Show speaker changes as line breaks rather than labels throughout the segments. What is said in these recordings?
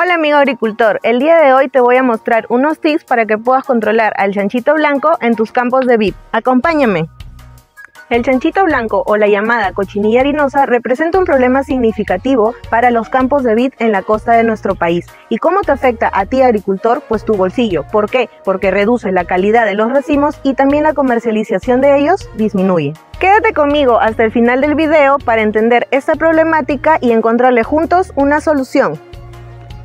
Hola amigo agricultor, el día de hoy te voy a mostrar unos tips para que puedas controlar al chanchito blanco en tus campos de VIP. Acompáñame. El chanchito blanco o la llamada cochinilla harinosa representa un problema significativo para los campos de vid en la costa de nuestro país. ¿Y cómo te afecta a ti agricultor? Pues tu bolsillo. ¿Por qué? Porque reduce la calidad de los racimos y también la comercialización de ellos disminuye. Quédate conmigo hasta el final del video para entender esta problemática y encontrarle juntos una solución.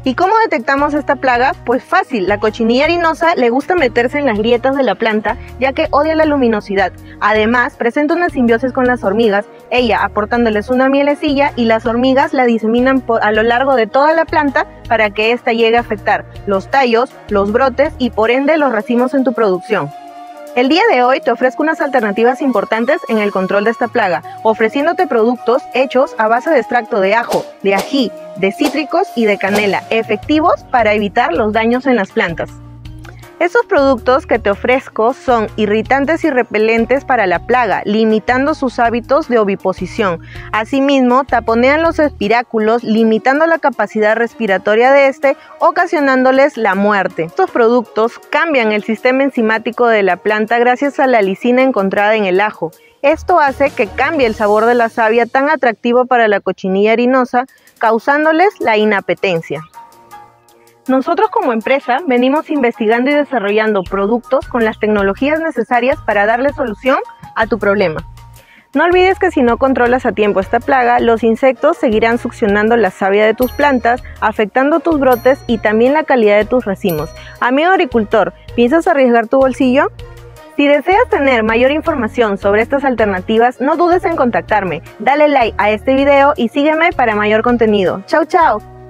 ¿Y cómo detectamos esta plaga? Pues fácil, la cochinilla harinosa le gusta meterse en las grietas de la planta ya que odia la luminosidad. Además, presenta una simbiosis con las hormigas, ella aportándoles una mielecilla y las hormigas la diseminan a lo largo de toda la planta para que ésta llegue a afectar los tallos, los brotes y por ende los racimos en tu producción. El día de hoy te ofrezco unas alternativas importantes en el control de esta plaga, ofreciéndote productos hechos a base de extracto de ajo, de ají, de cítricos y de canela, efectivos para evitar los daños en las plantas. Estos productos que te ofrezco son irritantes y repelentes para la plaga, limitando sus hábitos de oviposición. Asimismo, taponean los espiráculos, limitando la capacidad respiratoria de este, ocasionándoles la muerte. Estos productos cambian el sistema enzimático de la planta gracias a la lisina encontrada en el ajo. Esto hace que cambie el sabor de la savia tan atractivo para la cochinilla harinosa, causándoles la inapetencia. Nosotros como empresa venimos investigando y desarrollando productos con las tecnologías necesarias para darle solución a tu problema. No olvides que si no controlas a tiempo esta plaga, los insectos seguirán succionando la savia de tus plantas, afectando tus brotes y también la calidad de tus racimos. Amigo agricultor, ¿piensas arriesgar tu bolsillo? Si deseas tener mayor información sobre estas alternativas, no dudes en contactarme. Dale like a este video y sígueme para mayor contenido. ¡Chao, chao!